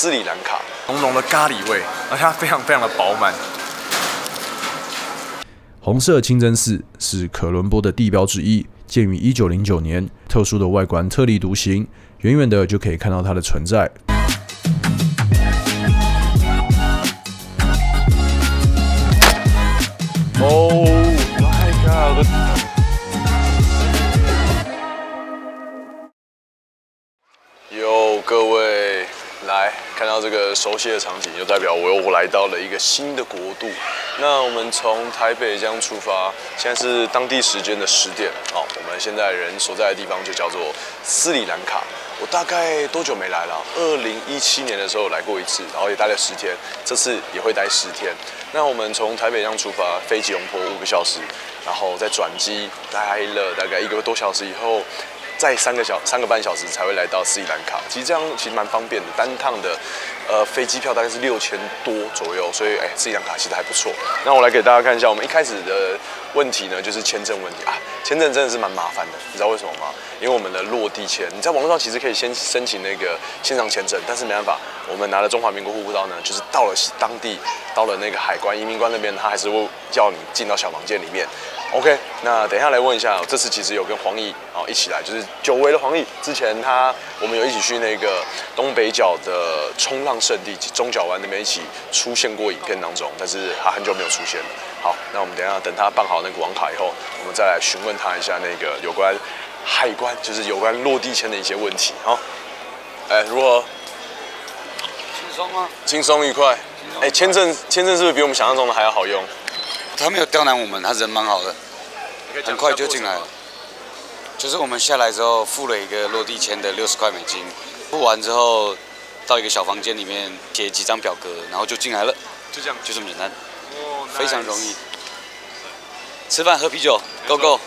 斯里兰卡，浓浓的咖喱味，而且它非常非常的饱满。红色清真寺是可伦坡的地标之一，建于一九零九年，特殊的外观特立独行，远远的就可以看到它的存在。熟悉的场景，就代表我又来到了一个新的国度。那我们从台北这样出发，现在是当地时间的十点。好，我们现在人所在的地方就叫做斯里兰卡。我大概多久没来了？二零一七年的时候来过一次，然后也待了十天，这次也会待十天。那我们从台北这样出发，飞吉隆坡五个小时，然后再转机，待了大概一个多小时以后，再三个小三个半小时才会来到斯里兰卡。其实这样其实蛮方便的，单趟的呃飞机票大概是六千多左右，所以哎斯里兰卡其实还不错。那我来给大家看一下，我们一开始的问题呢就是签证问题啊，签证真的是蛮麻烦的，你知道为什么吗？因为我们的落地签，你在网络上其实可以先申请那个线上签证，但是没办法，我们拿了中华民国护照呢，就是到了当地，到了那个海关移民官那边，他还是会叫你进到小房间里面。OK，那等一下来问一下，这次其实有跟黄奕哦一起来，就是久违的黄奕，之前他我们有一起去那个东北角的冲浪圣地中角湾那边一起出现过影片当中，但是他很久没有出现了。好，那我们等一下等他办好那个网卡以后，我们再来询问他一下那个有关。海关就是有关落地签的一些问题，好，哎，如何？轻松吗？轻松愉快。哎，签证签证是不是比我们想象中的还要好用？他没有刁难我们，他人蛮好的，很快就进来了。就是我们下来之后付了一个落地签的六十块美金，付完之后到一个小房间里面填几张表格，然后就进来了，就这样，就这么简单，非常容易。吃饭喝啤酒，Go Go。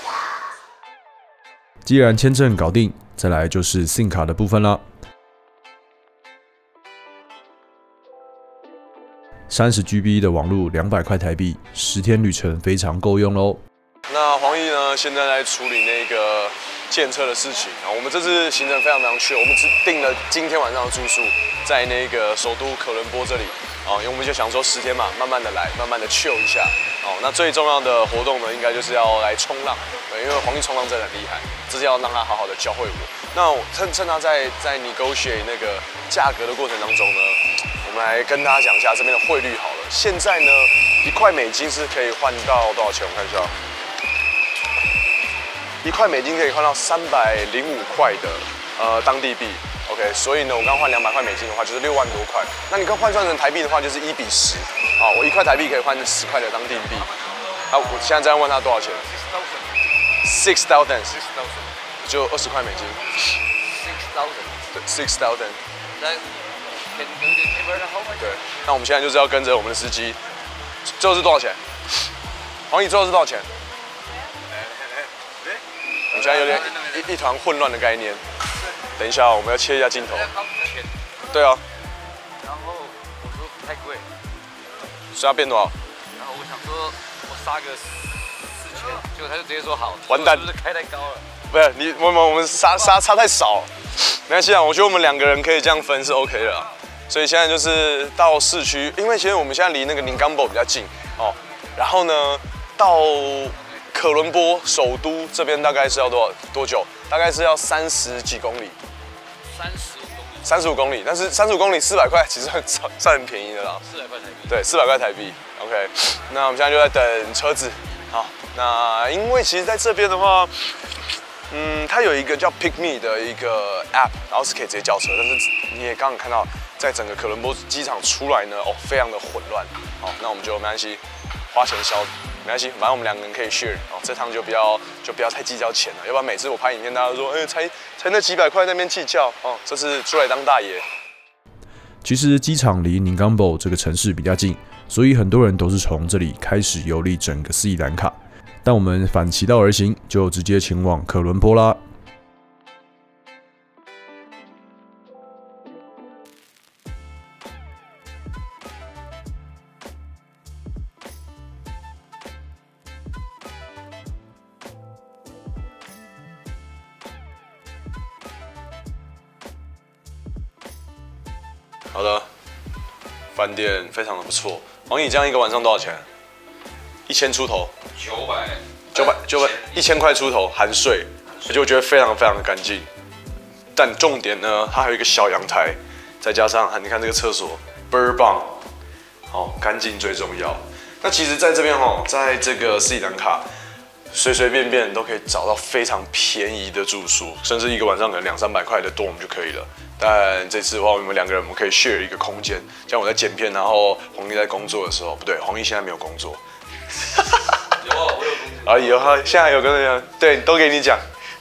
既然签证搞定，再来就是 SIM 卡的部分了。三十 GB 的网络，两百块台币，十天旅程非常够用喽。那黄奕呢？现在在处理那个建车的事情啊。我们这次行程非常非常缺，我们只定了今天晚上的住宿，在那个首都可伦坡这里啊。因为我们就想说十天嘛，慢慢的来，慢慢的 chill 一下。哦，那最重要的活动呢，应该就是要来冲浪。对，因为黄奕冲浪真的很厉害，这是要让他好好的教会我。那趁趁他在在 negotiate 那个价格的过程当中呢，我们来跟大家讲一下这边的汇率好了。现在呢，一块美金是可以换到多少钱？我看一下，一块美金可以换到三百零五块的呃当地币。OK，所以呢，我刚换两百块美金的话，就是六万多块。那你刚换算成台币的话，就是一比十。啊，我一块台币可以换成十块的当地币。啊，我现在这样问他多少钱？Six thousand。Six thousand。就二十块美金。Six thousand。对，six thousand。对，那我们现在就是要跟着我们的司机，最后是多少钱？黄宇最后是多少钱？我们现在有点一一团混乱的概念。等一下，我们要切一下镜头。对啊。然后我说太贵，所以要变多少？然后我想说我杀个四千，结果他就直接说好。完蛋，是不是开太高了？不是你，我们我们杀杀差太少。没关系啊，我觉得我们两个人可以这样分是 OK 的啊。所以现在就是到市区，因为其实我们现在离那个宁冈堡比较近哦。然后呢，到可伦坡首都这边大概是要多少多久？大概是要三十几公里。三十五公里。三十五公里，但是三十五公里四百块其实很 算很便宜的啦。四百块台币。对，四百块台币。OK，那我们现在就在等车子。好，那因为其实在这边的话，嗯，它有一个叫 Pick Me 的一个 App，然后是可以直接叫车。但是你也刚刚看到，在整个可伦坡机场出来呢，哦，非常的混乱。好，那我们就没关系，花钱消。没关系，反正我们两个人可以 share 哦。这趟就不要就不要太计较钱了，要不然每次我拍影片，大家都说，哎，才才那几百块那边计较哦。这次出来当大爷。其实机场离宁冈堡这个城市比较近，所以很多人都是从这里开始游历整个斯里兰卡。但我们反其道而行，就直接前往可伦坡啦。好的，饭店非常的不错。黄毅，这样一个晚上多少钱？一千出头，九百，九百九百一千块出头含税，而且我觉得非常非常的干净。但重点呢，它还有一个小阳台，再加上你看这个厕所倍儿棒，好干净最重要。那其实在这边哈，在这个斯里兰卡，随随便便都可以找到非常便宜的住宿，甚至一个晚上可能两三百块的 dorm 就可以了。但这次的话，我们两个人我们可以 share 一个空间，像我在剪片，然后红衣在工作的时候，不对，红衣现在没有工作。有啊，我有工作啊，有哈，现在有跟人讲，对，都给你讲，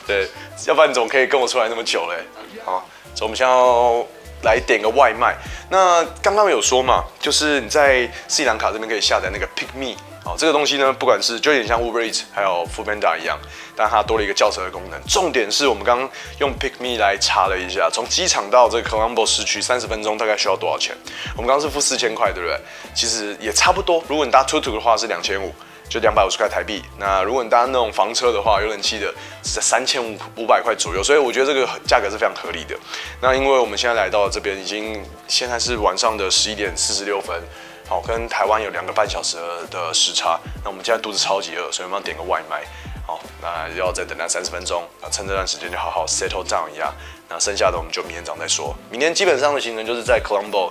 对，要不然你怎么可以跟我出来那么久嘞？好，所以我们先要来点个外卖。那刚刚有说嘛，就是你在斯里兰卡这边可以下载那个 Pick Me，哦，这个东西呢，不管是就有点像 Uber Eats 还有 Foodpanda 一样，但它多了一个叫车的功能。重点是我们刚刚用 Pick Me 来查了一下，从机场到这个 Colombo 市区三十分钟大概需要多少钱？我们刚刚是付四千块，对不对？其实也差不多。如果你搭 Tutu 的话是两千五。就两百五十块台币。那如果你搭那种房车的话，有冷气的是在三千五五百块左右，所以我觉得这个价格是非常合理的。那因为我们现在来到这边，已经现在是晚上的十一点四十六分，好，跟台湾有两个半小时的时差。那我们现在肚子超级饿，所以我们要点个外卖。好，那要再等待三十分钟，那趁这段时间就好好 settle down 一下。那剩下的我们就明天早上再说。明天基本上的行程就是在 Colombo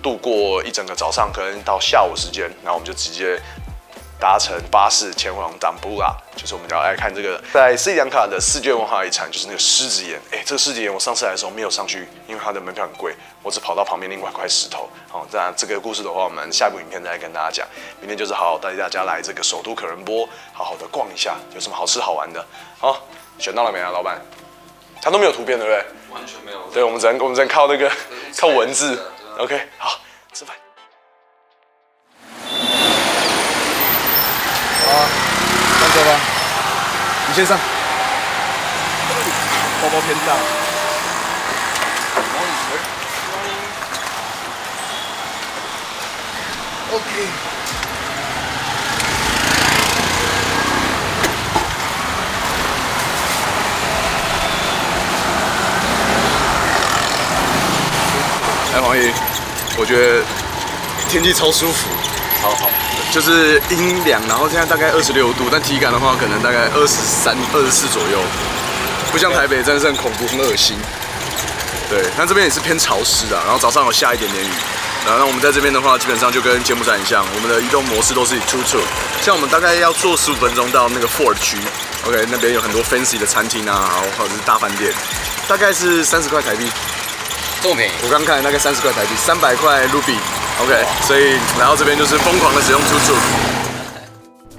度过一整个早上，可能到下午时间，那我们就直接。搭乘巴士前往丹布拉，就是我们要来看这个在斯里兰卡的世界文化遗产，就是那个狮子岩。哎，这个狮子岩我上次来的时候没有上去，因为它的门票很贵，我只跑到旁边另外一块石头。好，那这个故事的话，我们下部影片再来跟大家讲。明天就是好好带大家来这个首都可伦坡，好好的逛一下，有什么好吃好玩的。好，选到了没啊，老板？他都没有图片，对不对？完全没有。对，我们只能我们只能靠那个靠文字。OK，好，吃饭。你先上。包包偏大。OK。哎，黄姨，我觉得天气超舒服，超好。就是阴凉，然后现在大概二十六度，但体感的话可能大概二十三、二十四左右，不像台北真的是很恐怖、很恶心。对，但这边也是偏潮湿的，然后早上有下一点点雨。然后那我们在这边的话，基本上就跟柬埔寨很像，我们的移动模式都是以 two two。像我们大概要坐十五分钟到那个 Four 区，OK，那边有很多 fancy 的餐厅啊，或者是大饭店，大概是三十块台币。这么便宜？我刚看大概三十块台币，三百块卢比。OK，所以来到这边就是疯狂的使用出处。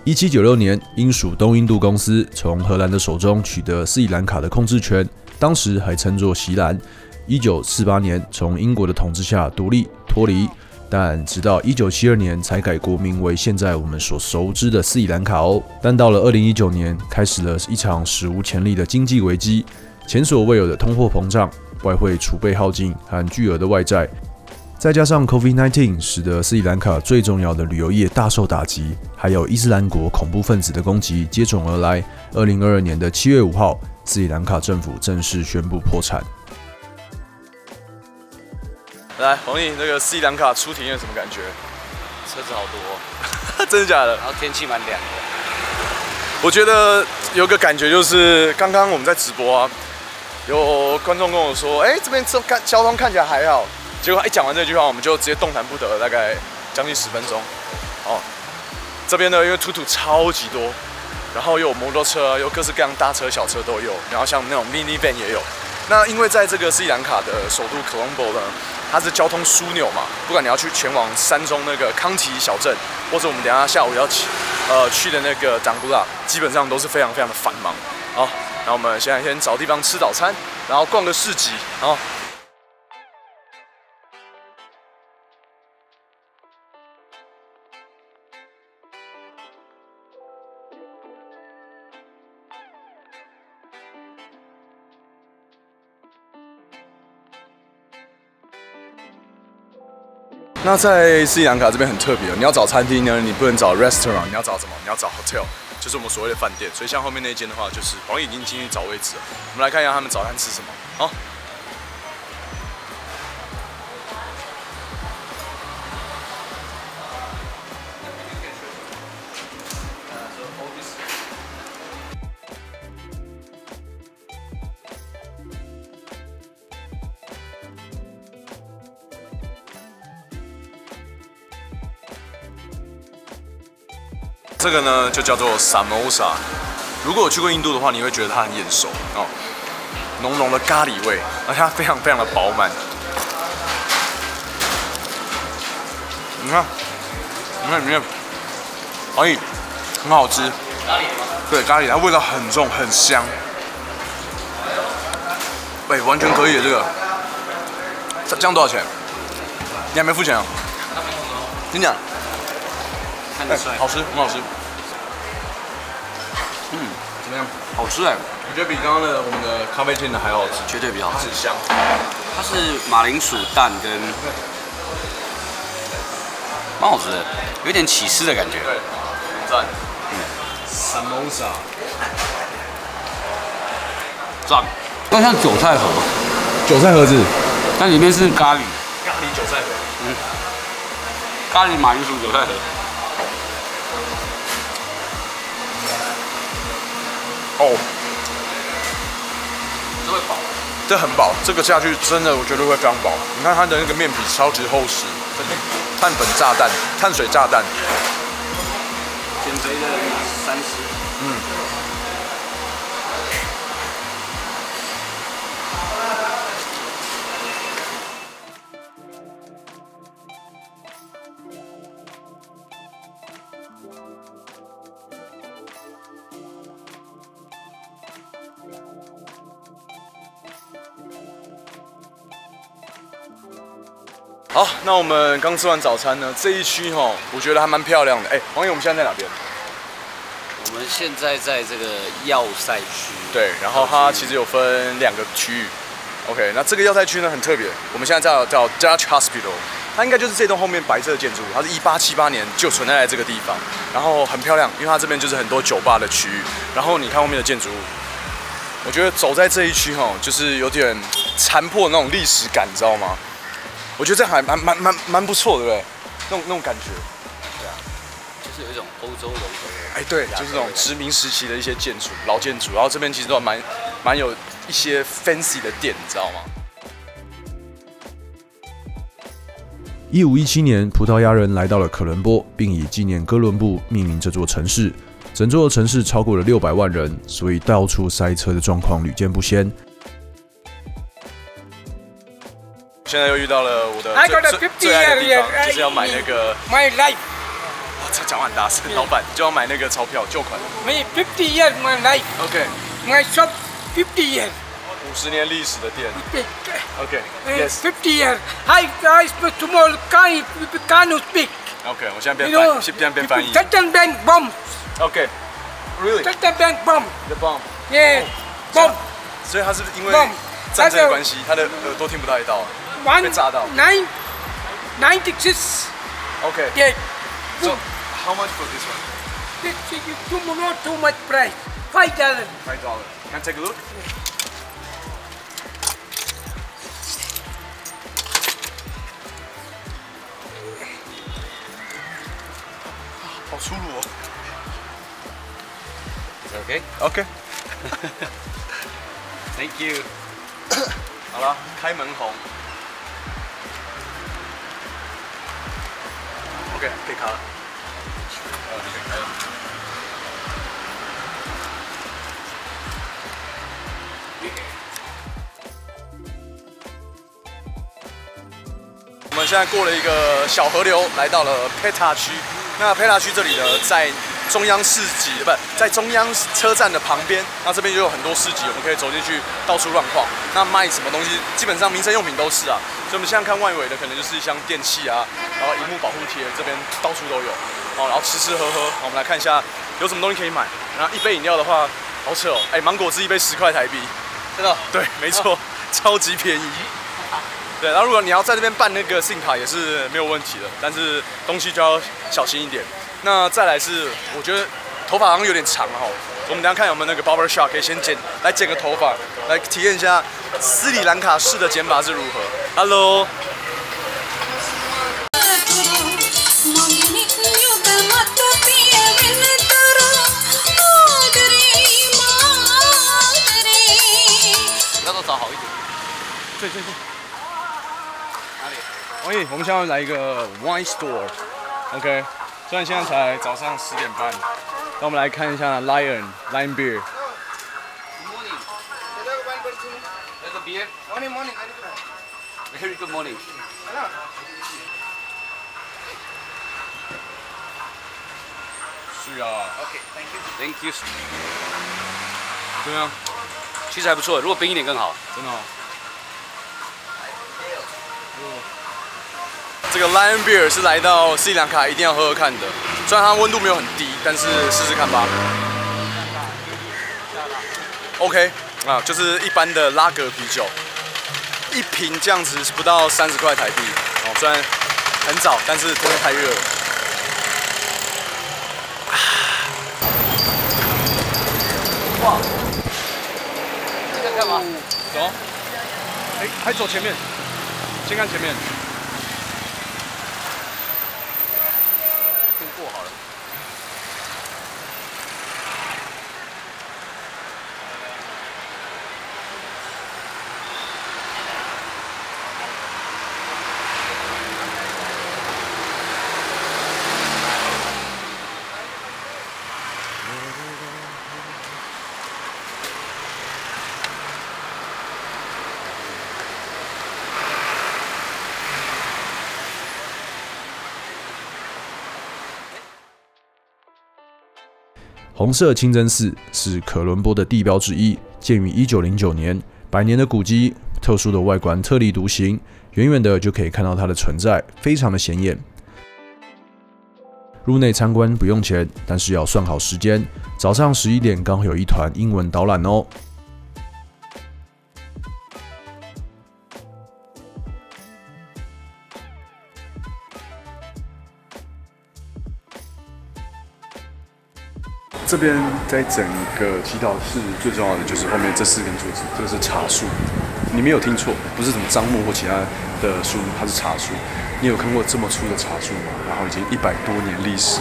一七九六年，英属东印度公司从荷兰的手中取得斯里兰卡的控制权，当时还称作席兰。一九四八年，从英国的统治下独立脱离，但直到一九七二年才改国名为现在我们所熟知的斯里兰卡哦。但到了二零一九年，开始了一场史无前例的经济危机，前所未有的通货膨胀、外汇储备耗尽和巨额的外债。再加上 COVID-19，使得斯里兰卡最重要的旅游业大受打击，还有伊斯兰国恐怖分子的攻击接踵而来。二零二二年的七月五号，斯里兰卡政府正式宣布破产。来，黄毅，那个斯里兰卡出庭有什么感觉？车子好多，真的假的？然后天气蛮凉的。我觉得有个感觉就是，刚刚我们在直播啊，有观众跟我说，哎，这边这看交通看起来还好。结果一讲完这句话，我们就直接动弹不得了，大概将近十分钟。哦，这边呢，因为土土超级多，然后又有摩托车，有各式各样大车小车都有，然后像那种 mini van 也有。那因为在这个斯里兰卡的首都 Colombo 呢，它是交通枢纽嘛，不管你要去前往山中那个康奇小镇，或者我们等下下午要去呃去的那个当布拉，基本上都是非常非常的繁忙。那我们现在先找地方吃早餐，然后逛个市集，好。那在斯里兰卡这边很特别，你要找餐厅呢，你不能找 restaurant，你要找什么？你要找 hotel，就是我们所谓的饭店。所以像后面那间的话，就是黄已经进去找位置了。我们来看一下他们早餐吃什么。这个呢就叫做 samosa。如果有去过印度的话，你会觉得它很眼熟哦，浓浓的咖喱味，而且它非常非常的饱满。你看，你看里面，哎，很好吃。咖喱对，咖喱，它味道很重，很香。哎，完全可以这个。这这样多少钱？你还没付钱啊？真假？看得出来，好吃，很好吃。嗯，怎么样？好吃哎！我觉得比刚刚的我们的咖啡店的还要好吃，绝对比较好吃很。香。它是马铃薯蛋跟，蛮好吃的，有点起司的感觉。对，很赞。Samosa，赞，有点像韭菜盒，韭菜盒子，但里面是咖喱，咖喱韭菜盒。嗯咖喱马铃薯韭菜盒。哦，这会饱，这很饱，这个下去真的我觉得会非常饱。你看它的那个面皮超级厚实，碳粉炸弹、碳水炸弹，减肥的好，那我们刚吃完早餐呢，这一区哈，我觉得还蛮漂亮的。哎，王勇，我们现在在哪边？我们现在在这个要塞区。对，然后它其实有分两个区域。OK，那这个要塞区呢很特别，我们现在在叫 Dutch Hospital，它应该就是这栋后面白色的建筑物，它是一八七八年就存在在这个地方，然后很漂亮，因为它这边就是很多酒吧的区域。然后你看后面的建筑物，我觉得走在这一区哈，就是有点残破那种历史感，你知道吗？我觉得这样还蛮蛮蛮蛮不错，对不对？那种那种感觉。就是有一种欧洲的。哎，对，就是那种殖民时期的一些建筑、老建筑，然后这边其实都蛮蛮有一些 fancy 的店，你知道吗？一五一七年，葡萄牙人来到了可伦坡，并以纪念哥伦布命名这座城市。整座城市超过了六百万人，所以到处塞车的状况屡见不鲜。现在又遇到了我的最最爱的地方，就是要买那个，My life, 哇这讲话很大声，老板就要买那个钞票旧款。My fifty years my life, OK，my shop fifty years. 五十年历史的店。OK，Uh, Yes。Fifty years. I, I speak tomorrow, can, can you speak? OK，我现在 You 变翻，现在变翻译。Certain bank bomb, OK，Really？certain bank bomb, The bomb。yeah, bomb. 所以他是不是因为战争的关系，他的耳朵听不到一道。One, 被炸到。 nine, 96, OK。 yeah. So how much for this one? This is too, not too much price, five dollars. Five dollar. Can I take a look? 好粗鲁哦。 OK， OK， Thank you。好了，开门红。 我们现在过了一个小河流，来到了佩塔区。那佩塔区这里呢，在中央市集，不在中央车站的旁边。那这边就有很多市集，我们可以走进去到处乱逛。那卖什么东西，基本上民生用品都是啊。所以我们现在看外围的，可能就是像电器啊，然后荧幕保护贴，这边到处都有。哦，然后吃吃喝喝，我们来看一下有什么东西可以买。然后一杯饮料的话，好扯哦，哎，芒果汁一杯十块台币，真的？对，没错，超级便宜。对，然后如果你要在这边办那个信卡也是没有问题的，但是东西就要小心一点。那再来是，我觉得头发好像有点长哈，我们等下看有没有那个 barber shop 可以先剪，来剪个头发，来体验一下斯里兰卡式的剪法是如何。Hello。要不找好一点，对对对。哪里？OK，我们先要来一个 wine store，OK。虽然现在才早上十点半，那我们来看一下 Lion Lion Beer。There's a beer. Morning, morning. Very good morning. 是啊，Thank you. 怎么样？其实还不错，如果冰一点更好。真的、哦。这个 Lion Beer 是来到斯里兰卡一定要喝喝看的，虽然它温度没有很低，但是试试看吧。OK，啊，就是一般的拉格啤酒，一瓶这样子是不到三十块台币哦，虽然很早，但是真的太热了。在干嘛？走。哎，还走前面，先看前面。红色清真寺是可伦坡的地标之一，建于一九零九年，百年的古迹，特殊的外观特立独行，远远的就可以看到它的存在，非常的显眼。入内参观不用钱，但是要算好时间，早上十一点刚好有一团英文导览哦。这边在整个祈祷室最重要的就是后面这四根柱子，这个是茶树。你没有听错，不是什么樟木或其他的树，它是茶树。你有看过这么粗的茶树吗？然后已经一百多年历史。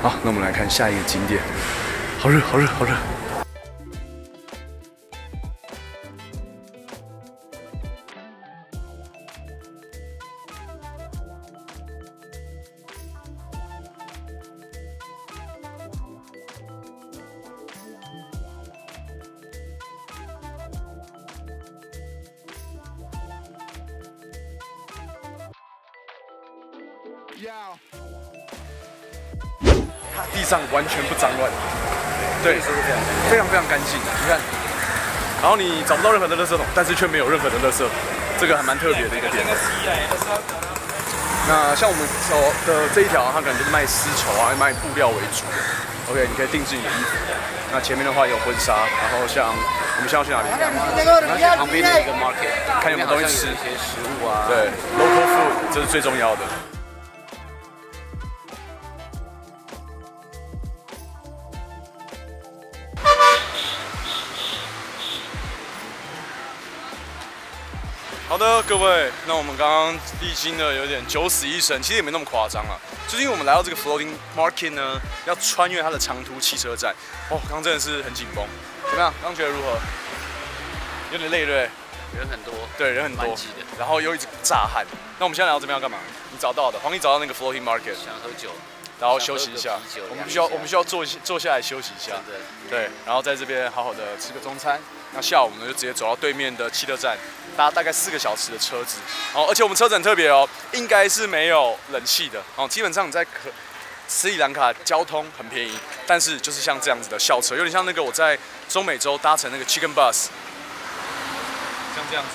好，那我们来看下一个景点。好热，好热，好热。你找不到任何的垃圾桶，但是却没有任何的垃圾，这个还蛮特别的一个点。那像我们走的这一条，它可能就是卖丝绸啊、卖布料为主的。OK，你可以定制你的衣服。那前面的话有婚纱，然后像我们现在要去哪里？旁边的一个 market，看有没有东西吃一些食物啊。对，local food 这是最重要的。各位，那我们刚刚历经了有点九死一生，其实也没那么夸张了。就是因为我们来到这个 floating market 呢，要穿越它的长途汽车站。哦，刚刚真的是很紧绷。怎么样？刚刚觉得如何？有点累，对不对？人很多。对，人很多然后又一直炸汗。那我们现在来到这边要干嘛？你找到的，黄奕找到那个 floating market，想喝酒，然后休息一下。我们必须要，我们需要坐坐下来休息一下。对，然后在这边好好的吃个中餐。那下午我们就直接走到对面的汽车站，搭大概四个小时的车子。哦，而且我们车子很特别哦，应该是没有冷气的。哦，基本上你在可斯里兰卡交通很便宜，但是就是像这样子的校车，有点像那个我在中美洲搭乘那个 Chicken Bus，像这样子。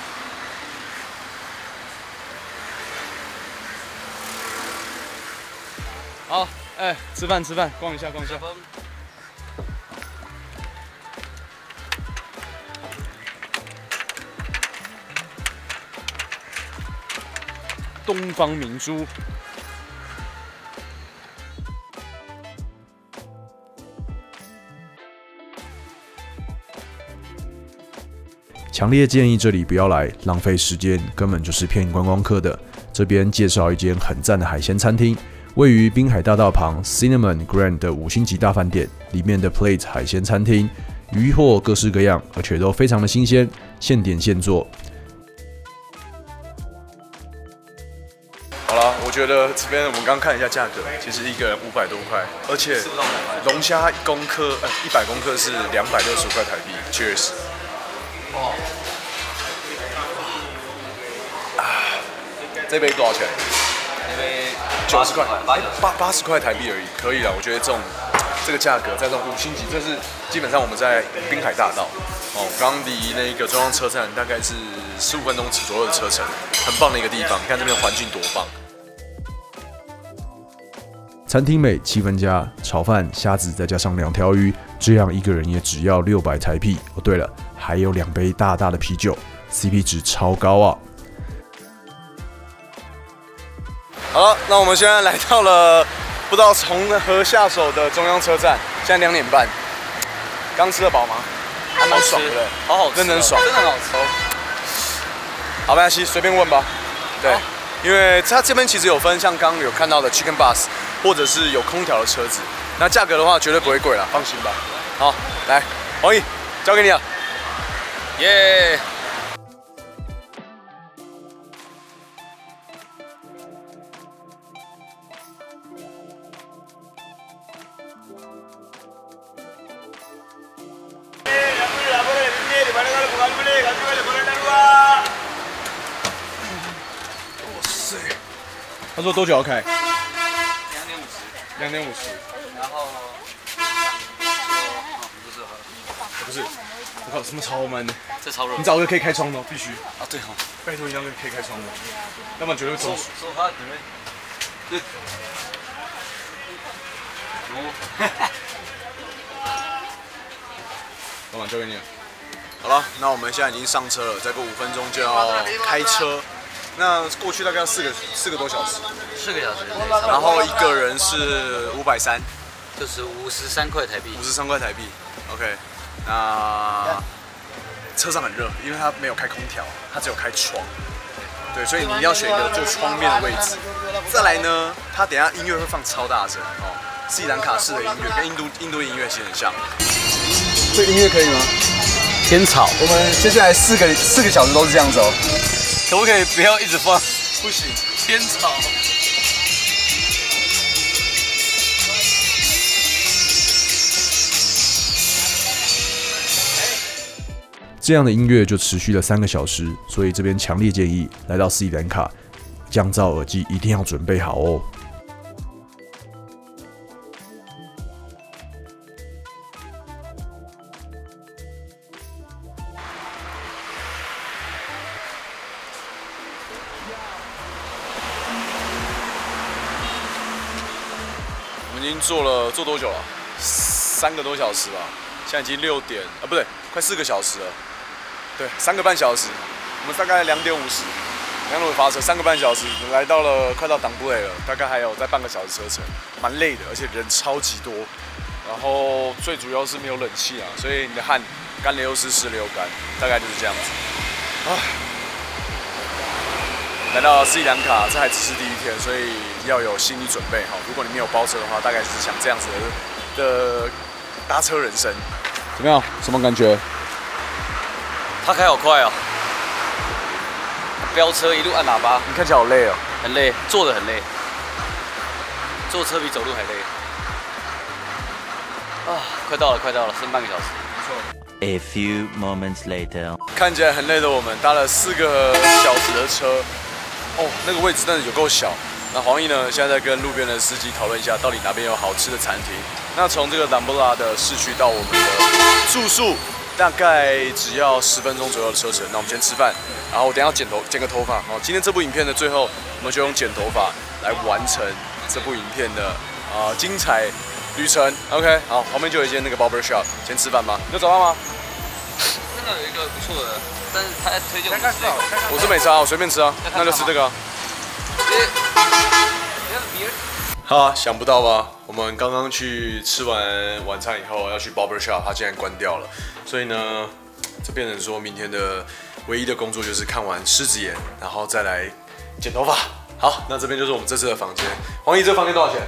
好，哎，吃饭吃饭，逛一下逛一下。东方明珠，强烈建议这里不要来，浪费时间，根本就是骗观光客的。这边介绍一间很赞的海鲜餐厅，位于滨海大道旁 Cinnamon Grand 的五星级大饭店里面的 Plate 海鲜餐厅，鱼货各式各样，而且都非常的新鲜，现点现做。觉得这边我们刚看一下价格，其实一个人五百多块，而且龙虾一公克呃一百公克是两百六十五块台币，Cheers。啊，这杯多少钱？这杯九十块，哎八八十块台币而已，可以了。我觉得这种这个价格，在这种五星级，这是基本上我们在滨海大道哦，刚离那个中央车站大概是十五分钟左右的车程，很棒的一个地方。你看这边的环境多棒。餐厅美，气氛佳，炒饭、虾子再加上两条鱼，这样一个人也只要六百台币。哦，对了，还有两杯大大的啤酒，CP 值超高啊！好了，那我们现在来到了不知道从何下手的中央车站，现在两点半。刚吃得饱吗？还蛮爽的？好好吃哦，真的很爽真的很好吃。好，没关系，随便问吧。对，因为它这边其实有分，像刚刚有看到的 Chicken Bus，或者是有空调的车子。那价格的话，绝对不会贵了，放心吧。好，来，黄奕，交给你了。耶！他说多久要开？两点五十。然后不是，我靠，什么超闷的？这超热你找个可以开窗的哦，必须。啊！对哦，拜托一定要可以开窗的，要不然绝对中暑。说话你们对。老板交给你了。好了，那我们现在已经上车了，再过五分钟就要开车。那过去大概要四个四个多小时，四个小时，然后一个人是五百三，就是五十三块台币五。十三块台币。OK，那车上很热，因为它没有开空调，它只有开窗。对，所以你要选一个就窗边的位置。再来呢，它等下音乐会放超大声哦，斯里兰卡式的音乐跟印度印度音乐其实很像。这音乐可以吗？天草，我们接下来四个四个小时都是这样子哦。可不可以不要一直放？不行，偏吵。这样的音乐就持续了三个小时，所以这边强烈建议来到斯里兰卡，降噪耳机一定要准备好哦。我们已经坐了坐多久了？三个多小时吧。现在已经六点啊，不对，快四个小时了。对，三个半小时。我们大概两点五十，两点五发车，三个半小时，来到了快到党布雷了，大概还有再半个小时车程，蛮累的，而且人超级多。然后最主要是没有冷气啊，所以你的汗干流湿，湿流干，大概就是这样子。啊，来到斯里兰卡，这还只是第一天，所以要有心理准备哈。如果你没有包车的话，大概是像这样子的搭车人生。怎么样？什么感觉？他开好快哦，飙车一路按喇叭，你看起来好累哦。很累，坐的很累，坐车比走路还累。啊，快到了，快到了，剩半个小时。A few moments later. 看起来很累的我们搭了四个小时的车，哦，那个位置真的有够小。那黄奕呢，现在在跟路边的司机讨论一下，到底哪边有好吃的餐厅。那从这个兰博拉的市区到我们的住宿，大概只要十分钟左右的车程。那我们先吃饭，然后我等一下剪头剪个头发。哦，今天这部影片的最后，我们就用剪头发来完成这部影片的啊、精彩旅程。OK，好，旁边就有一间那个 barber shop，先吃饭吧。有找到吗？那个有一个不错的，但是他推荐我们吃这个。我是没吃啊，我随便吃啊，那就吃这个啊，想不到吧？我们刚刚去吃完晚餐以后，要去 barber shop，它竟然关掉了。所以呢，这变成说明天的唯一的工作就是看完狮子眼，然后再来剪头发。好，那这边就是我们这次的房间。黄奕，这个房间多少钱？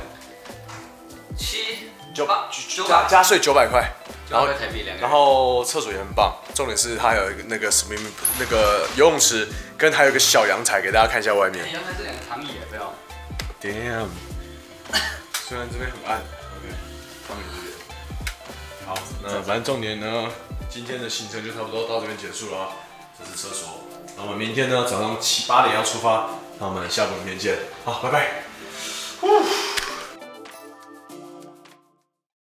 七九八九加百加税九百块。然后在台北两个然后厕所也很棒，重点是它有一个那个什么那个游泳池，跟还有一个小阳台给大家看一下外面。阳台这两个躺椅也不要。Damn，虽然这边很暗，OK，放你这边。好，那反正重点呢，今天的行程就差不多到这边结束了啊。这是厕所，那我们明天呢早上七八点要出发，那我们下部影片见，好，拜拜。呼